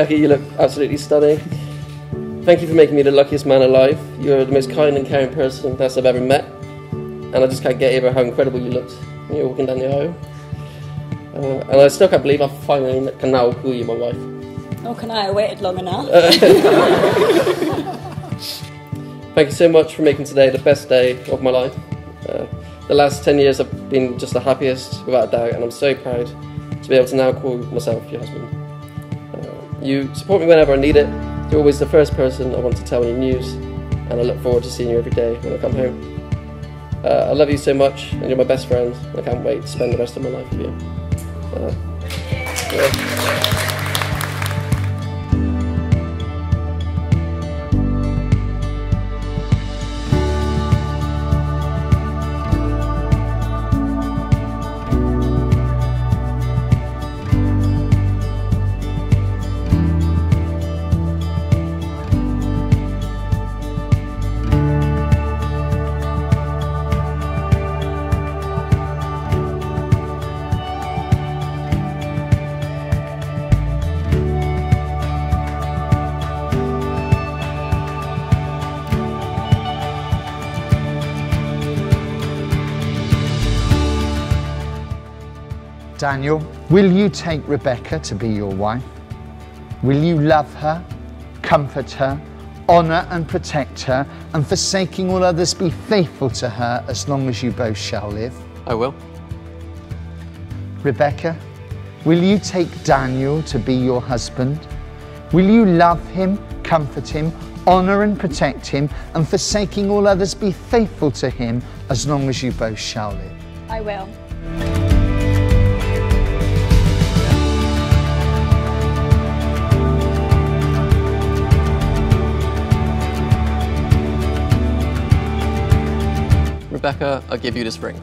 Becky, you look absolutely stunning. Thank you for making me the luckiest man alive. You're the most kind and caring person that I've ever met. And I just can't get over how incredible you looked when you were walking down the aisle. Uh, and I still can't believe I finally can now call you my wife. Oh, can I? I waited long enough. Thank you so much for making today the best day of my life. Uh, the last 10 years have been just the happiest, without a doubt, and I'm so proud to be able to now call myself your husband. You support me whenever I need it. You're always the first person I want to tell any news, and I look forward to seeing you every day when I come home. Uh, I love you so much, and you're my best friend. I can't wait to spend the rest of my life with you. Uh, yeah. Daniel, will you take Rebecca to be your wife? Will you love her, comfort her, honour and protect her, and forsaking all others, be faithful to her as long as you both shall live? I will. Rebecca, will you take Daniel to be your husband? Will you love him, comfort him, honour and protect him, and forsaking all others, be faithful to him as long as you both shall live? I will. Rebecca, I give you this ring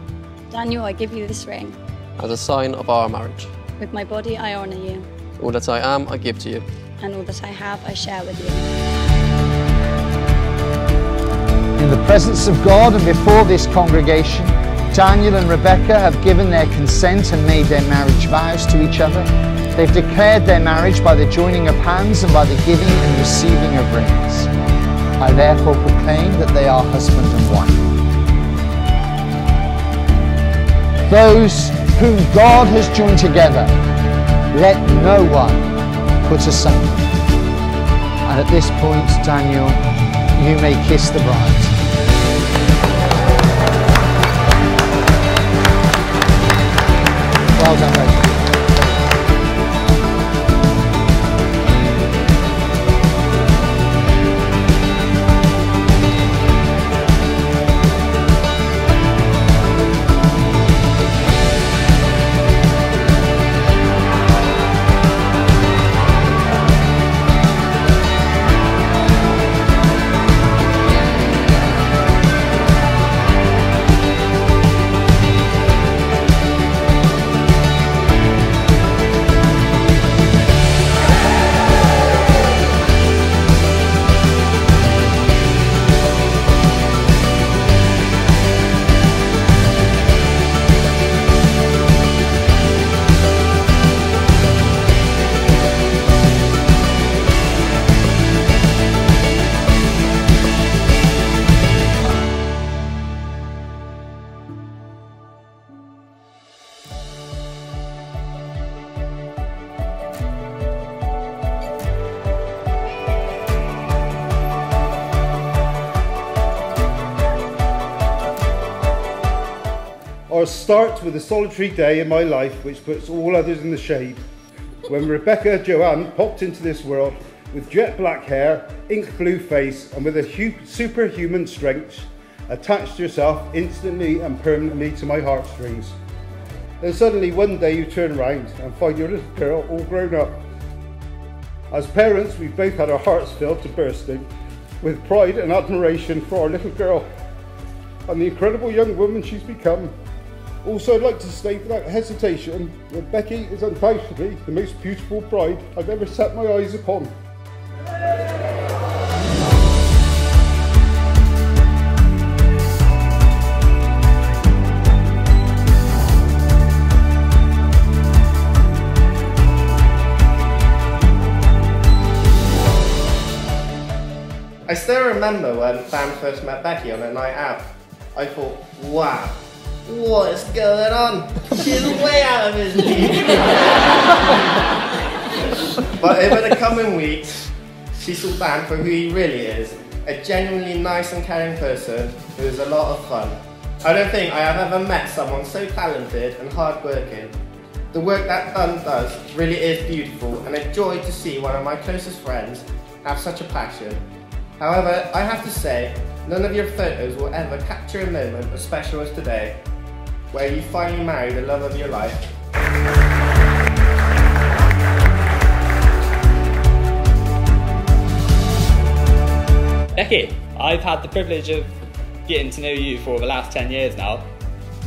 Daniel, I give you this ring. as a sign of our marriage. With my body, I honour you, All that I am, I give to you. and all that I have, I share with you. In the presence of God and before this congregation, Daniel and Rebecca have given their consent and made their marriage vows to each other. They've declared their marriage by the joining of hands and by the giving and receiving of rings. I therefore proclaim that they are husband and wife. Those whom God has joined together, let no one put asunder. And at this point, Daniel, you may kiss the bride. Well done, Rachel. I'll start with a solitary day in my life which puts all others in the shade. When Rebecca Joanne popped into this world with jet black hair, ink blue face, and with a hu- superhuman strength, attached herself instantly and permanently to my heartstrings. Then suddenly one day you turn around and find your little girl all grown up. As parents, we've both had our hearts filled to bursting with pride and admiration for our little girl and the incredible young woman she's become. Also, I'd like to state without hesitation that Becky is undoubtedly the most beautiful bride I've ever set my eyes upon. I still remember when Sam first met Becky on a night out. I thought, wow, what is going on? She's way out of his league. but over the coming weeks, she saw Dan for who he really is, a genuinely nice and caring person who is a lot of fun. I don't think I have ever met someone so talented and hardworking. The work that Dan does really is beautiful and a joy to see one of my closest friends have such a passion. However, I have to say, none of your photos will ever capture a moment as special as today, where you finally marry the love of your life. Becky, I've had the privilege of getting to know you for the last 10 years now.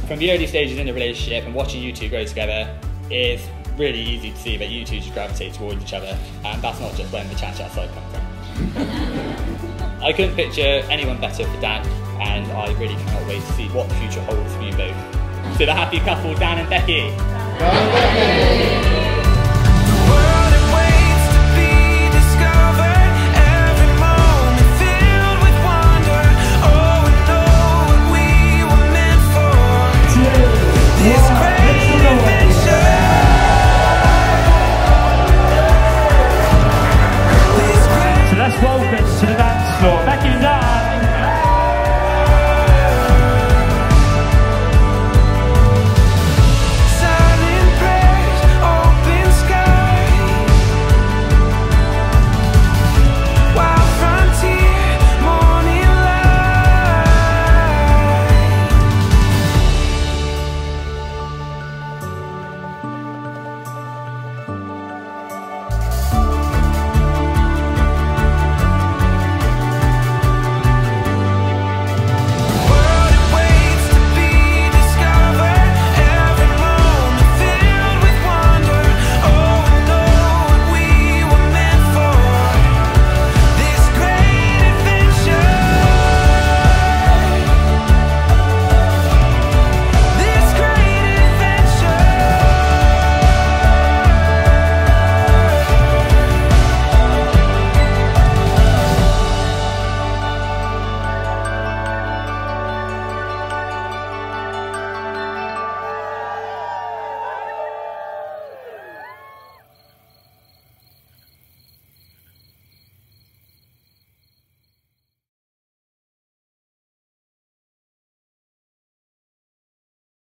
From the early stages in the relationship and watching you two grow together, it's really easy to see that you two just gravitate towards each other, and that's not just when the chat chat side comes from. I couldn't picture anyone better for Dan, and I really cannot wait to see what the future holds for you both. To the happy couple, Dan and Becky. Dan and Becky.